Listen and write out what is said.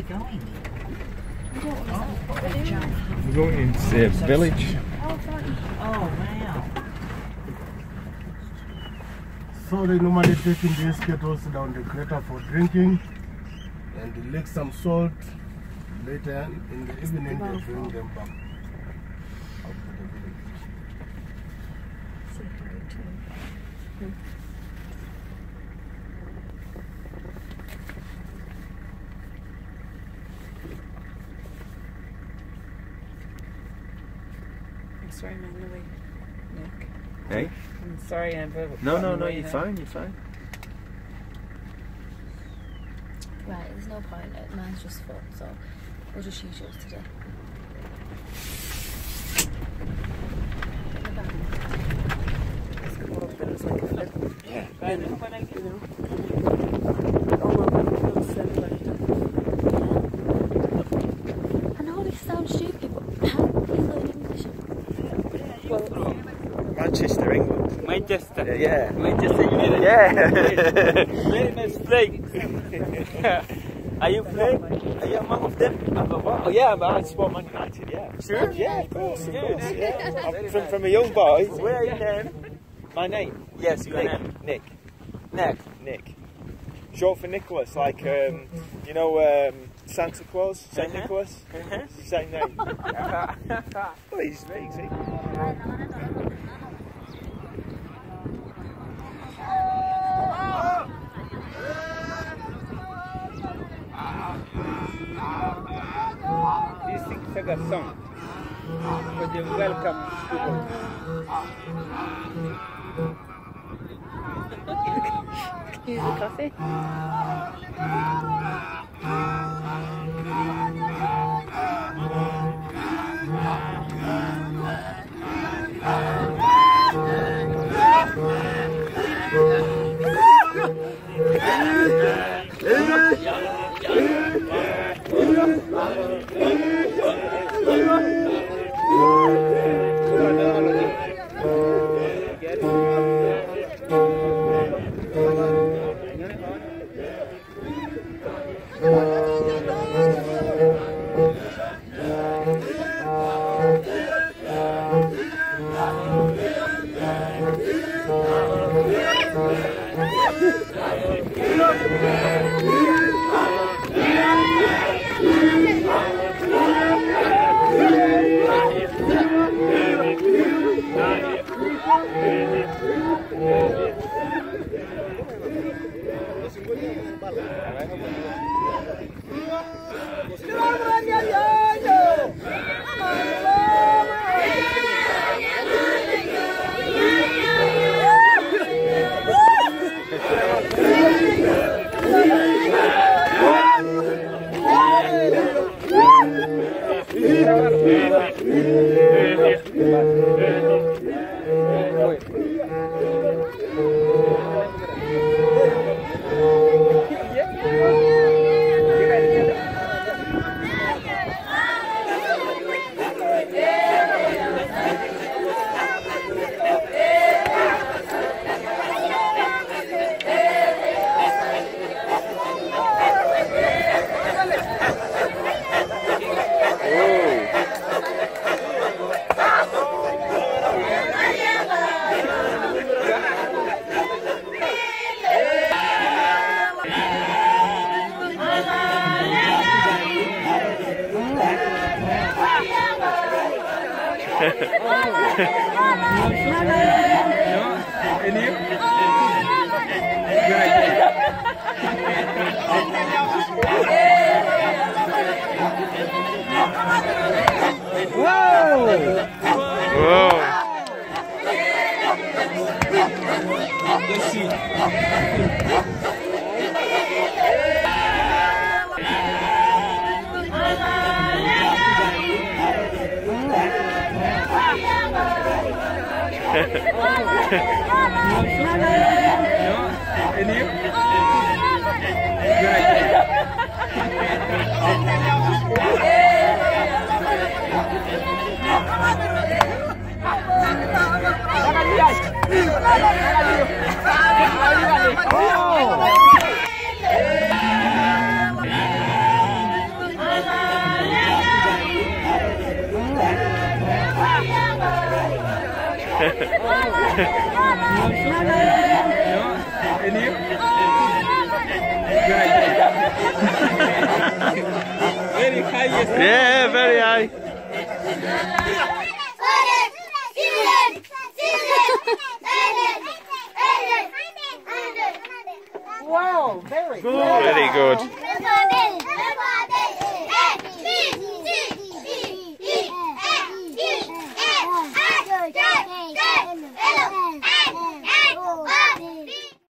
we going? We're going into the village. Oh, wow. So they normally taking these kettles down the crater for drinking and they lick some salt. Later in the evening they bring them back. out to the village. Sorry, I'm on the way. Nick. Hey? I'm sorry, I'm very. No, no, no, you're home. fine, you're fine. Right, there's no point. Mine's just full, so we'll just use yours today. It's come up like a flip. Yeah. I know when I Manchester. Yeah. Manchester United. Yeah. Very nice play. Are you playing? Are you among of them? Oh yeah, man, I support Man United, yeah. Sure? Yeah, of course, of Good. course. Yeah. I'm from, from a young boy. Where are you name? My name? Yes, your Nick. name. Nick. Nick. Nick. Short for Nicholas, like, um, you know, um, Santa Claus? St. Uh-huh. Nicholas? Uh-huh. Same name. well, he's big, see? This is Saga song for the welcome people. Use the coffee. Oh. Vale. And idea. Whoa! Let's see. And you? Good idea. Very high. Yeah, very high.